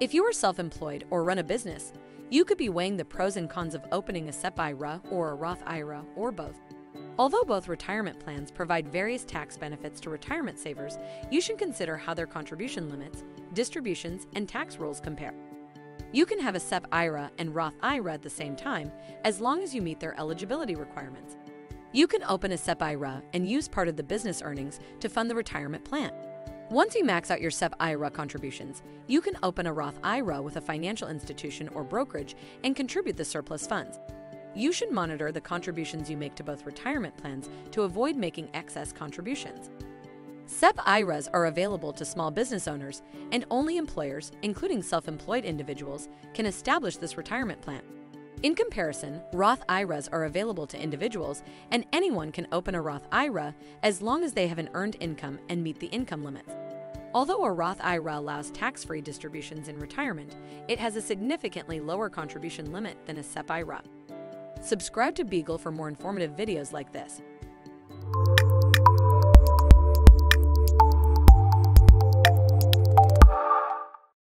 If you are self-employed or run a business, you could be weighing the pros and cons of opening a SEP IRA or a Roth IRA or both. Although both retirement plans provide various tax benefits to retirement savers, you should consider how their contribution limits, distributions, and tax rules compare. You can have a SEP IRA and Roth IRA at the same time as long as you meet their eligibility requirements. You can open a SEP IRA and use part of the business earnings to fund the retirement plan. Once you max out your SEP IRA contributions, you can open a Roth IRA with a financial institution or brokerage and contribute the surplus funds. You should monitor the contributions you make to both retirement plans to avoid making excess contributions. SEP IRAs are available to small business owners, and only employers, including self employed individuals, can establish this retirement plan. In comparison, Roth IRAs are available to individuals, and anyone can open a Roth IRA as long as they have an earned income and meet the income limits. Although a Roth IRA allows tax free distributions in retirement, it has a significantly lower contribution limit than a SEP IRA. Subscribe to Beagle for more informative videos like this.